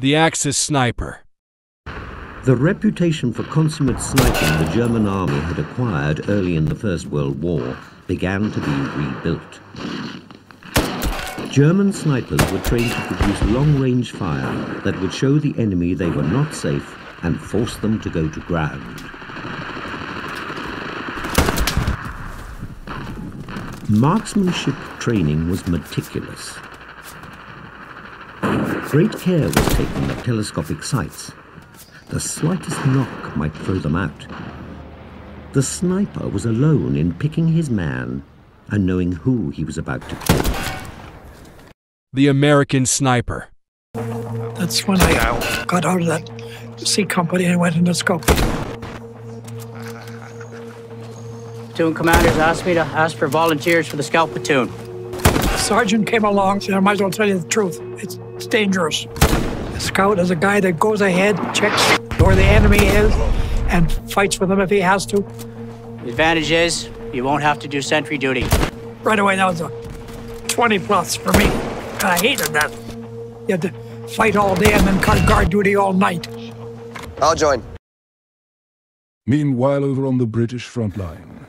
The Axis sniper. The reputation for consummate sniping the German army had acquired early in the First World War began to be rebuilt. German snipers were trained to produce long-range fire that would show the enemy they were not safe and force them to go to ground. Marksmanship training was meticulous. Great care was taken of telescopic sights. The slightest knock might throw them out. The sniper was alone in picking his man and knowing who he was about to kill. The American sniper. That's when I uh, got out of that C company and went into scout. Platoon commanders asked me to ask for volunteers for the scout platoon. Sergeant came along, said, I might as well tell you the truth. It's, it's dangerous. A scout is a guy that goes ahead, checks where the enemy is, and fights with them if he has to. The advantage is you won't have to do sentry duty. Right away, that was a 20 plus for me. And I hated that. You had to fight all day and then cut guard duty all night. I'll join. Meanwhile, over on the British front line,